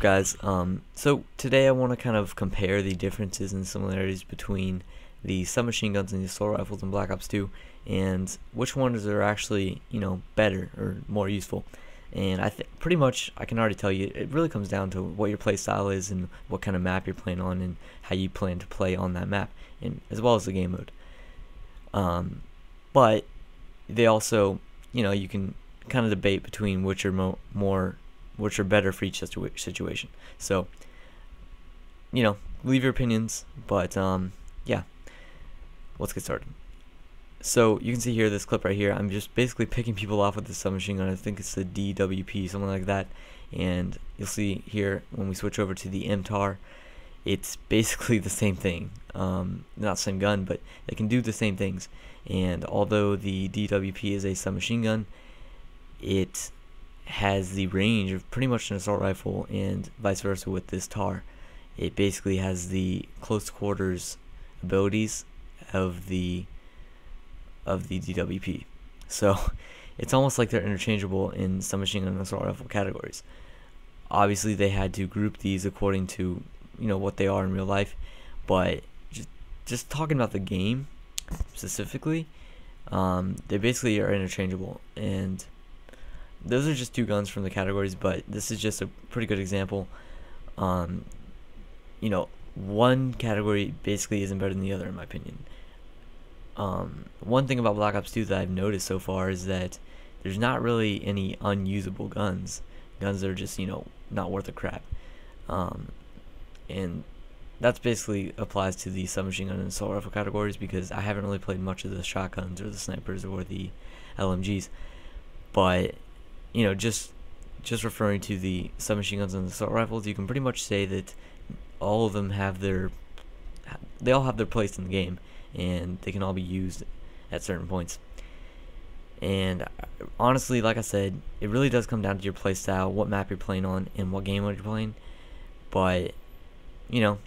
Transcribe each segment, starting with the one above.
guys? Um, so today I want to kind of compare the differences and similarities between the submachine guns and the assault rifles in Black Ops 2, and which ones are actually, you know, better or more useful. And I think pretty much I can already tell you it really comes down to what your play style is and what kind of map you're playing on and how you plan to play on that map, and as well as the game mode. Um, but they also, you know, you can kind of debate between which are mo- more which are better for each situa- situation. So, you know, leave your opinions, but um, yeah, let's get started. So you can see here this clip right here. I'm just basically picking people off with the submachine gun. I think it's the DWP, something like that. And you'll see here when we switch over to the MTAR, it's basically the same thing. Um, not same gun, but they can do the same things. And although the DWP is a submachine gun, it has the range of pretty much an assault rifle and vice versa with this TAR. It basically has the close quarters abilities of the of the DWP. So it's almost like they're interchangeable in submachine gun and assault rifle categories. Obviously, they had to group these according to you know what they are in real life, but just just talking about the game specifically, um, they basically are interchangeable and those are just two guns from the categories, but this is just a pretty good example. Um, you know, one category basically isn't better than the other, in my opinion. Um, one thing about Black Ops 2 that I've noticed so far is that there's not really any unusable guns. Guns that are just, you know, not worth a crap. Um, and that's basically applies to the submachine gun and assault rifle categories because I haven't really played much of the shotguns or the snipers or the LMGs. But you know, just just referring to the submachine guns and the assault rifles, you can pretty much say that all of them have their they all have their place in the game, and they can all be used at certain points. And uh, honestly, like I said, it really does come down to your playstyle, what map you're playing on, and what game mode you're playing. But you know,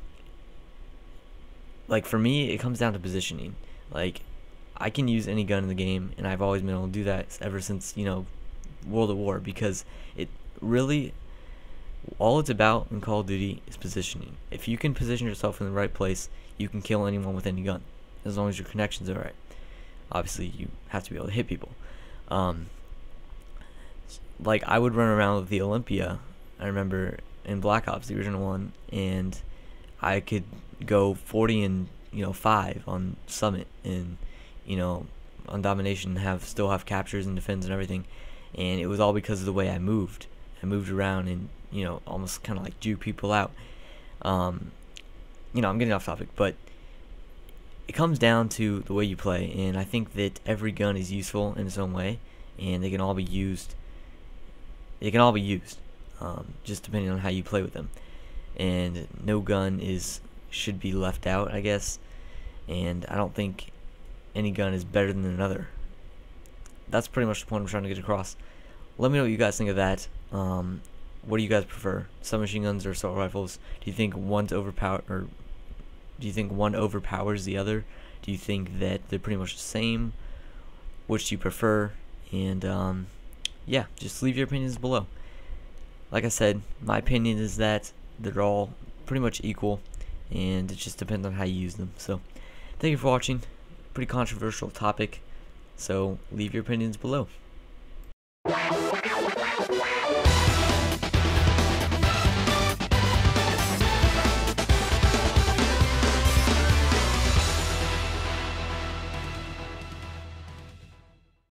like for me, it comes down to positioning. Like I can use any gun in the game, and I've always been able to do that ever since you know World of War because it really all it's about in Call of Duty is positioning. If you can position yourself in the right place, you can kill anyone with any gun as long as your connections are right. Obviously, you have to be able to hit people. Um, like I would run around with the Olympia. I remember in Black Ops, the original one, and I could go 40 and you know five on Summit, and you know on Domination have still have captures and defends and everything and it was all because of the way I moved. I moved around and you know almost kind of like drew people out. Um, you know, I'm getting off topic, but it comes down to the way you play, and I think that every gun is useful in its own way, and they can all be used. They can all be used, um, just depending on how you play with them. And no gun is should be left out, I guess. And I don't think any gun is better than another that's pretty much the point I'm trying to get across. Let me know what you guys think of that. Um, what do you guys prefer, submachine guns or assault rifles? Do you think one's overpowered, or do you think one overpowers the other? Do you think that they're pretty much the same? Which do you prefer? And um, yeah, just leave your opinions below. Like I said, my opinion is that they're all pretty much equal, and it just depends on how you use them. So, thank you for watching. Pretty controversial topic. So leave your opinions below.